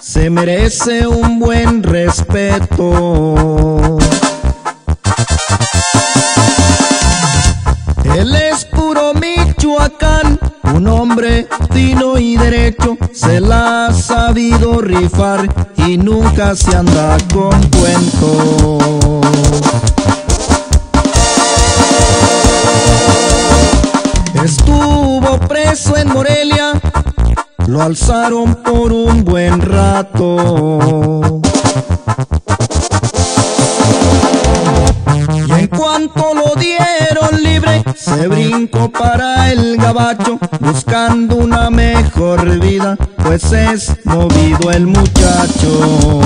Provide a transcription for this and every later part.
se merece un buen respeto. Él es puro Michoacán, un hombre fino y derecho, se la ha sabido rifar y nunca se anda con cuento. Estuvo preso en Morelia, lo alzaron por un buen rato. Y en cuanto lo dieron libre, se brincó para el gabacho, buscando una mejor vida, pues es movido el muchacho.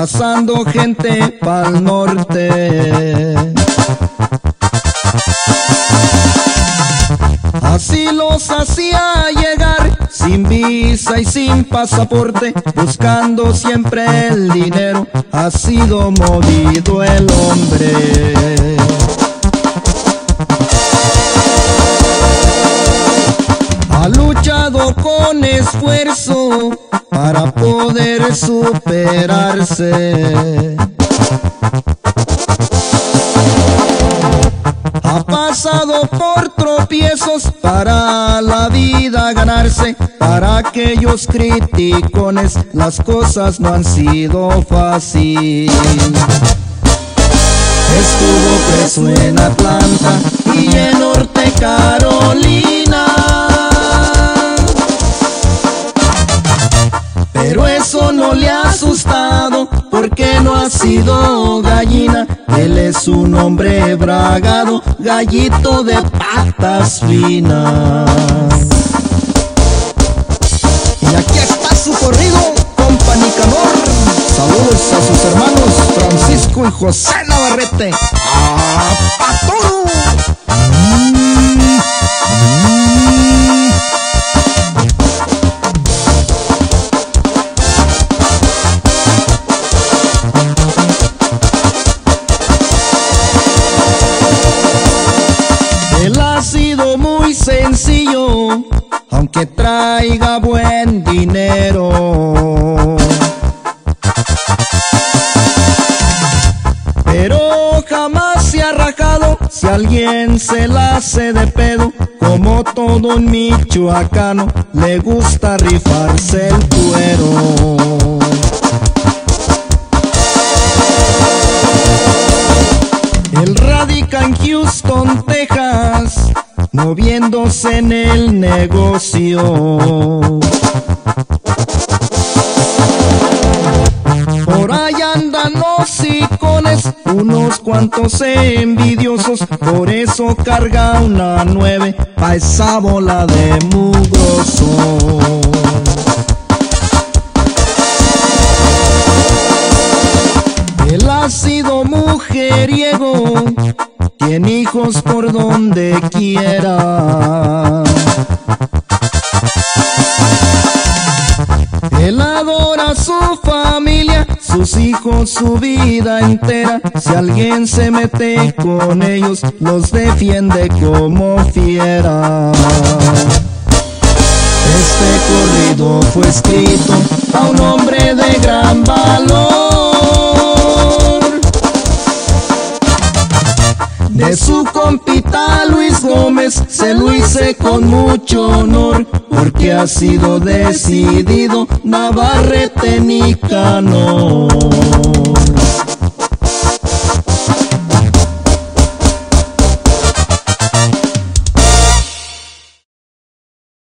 Pasando gente pa'l norte. Así los hacía llegar, sin visa y sin pasaporte, buscando siempre el dinero, ha sido movido el hombre. Luchado con esfuerzo para poder superarse. Ha pasado por tropiezos para la vida ganarse. Para aquellos criticones las cosas no han sido fácil. Estuvo preso en Atlanta y en Norte Carolina. Sido gallina. Él es un hombre bragado, gallito de patas finas. Y aquí está su corrido, compa Nicanor. Saludos a sus hermanos Francisco y José Navarrete. ¡Ah, pa' todo! Él aunque traiga buen dinero. Pero jamás se ha rajado si alguien se la hace de pedo. Como todo un michoacano, le gusta rifarse el cuero. Él radica en Houston, Texas, moviéndose en el negocio. Por ahí andan los icones, unos cuantos envidiosos, por eso carga una nueve pa' esa bola de mugroso. Él ha sido mujeriego, tiene hijos por donde quiera. Él adora a su familia, sus hijos, su vida entera. Si alguien se mete con ellos, los defiende como fiera. Este corrido fue escrito a un hombre de gran valor. De su compita Luis Gómez se lo hice con mucho honor, porque ha sido decidido Navarrete Nicanor.